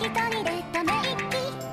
一人でため息